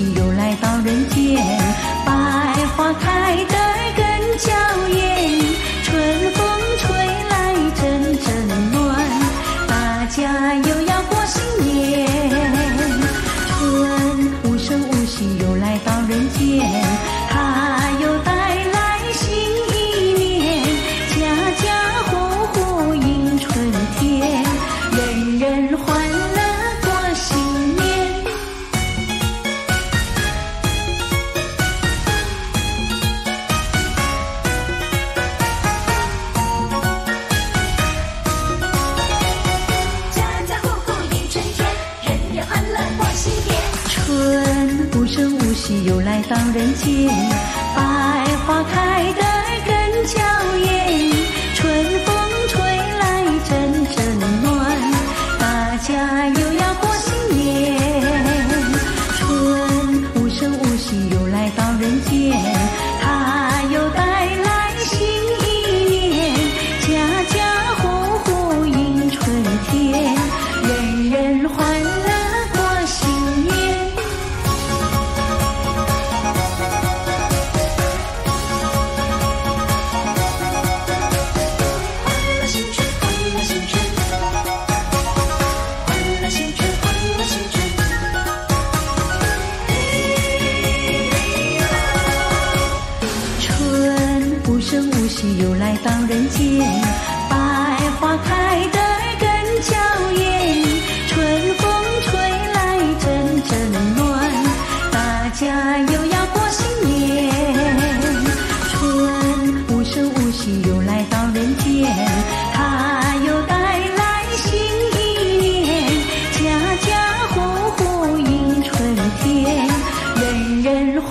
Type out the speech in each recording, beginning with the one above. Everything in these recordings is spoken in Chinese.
又来到人间百花开得更娇艳春风吹来阵阵暖大家又要过新年春无声无息又来到人间它又带来新一年家家户户迎春天人人春无声无息，又来到人间，百花开得。又来到人间，百花开得更娇艳，春风吹来阵阵暖，大家又要过新年。春无声无息又来到人间，它又带来新一年，家家户户迎春天，人人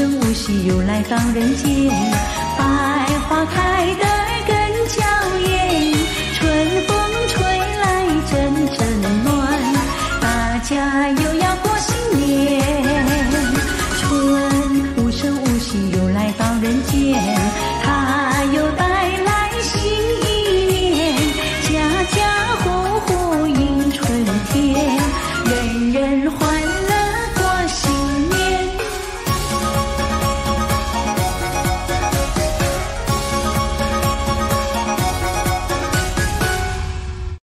无声无息又来到人间，百花开得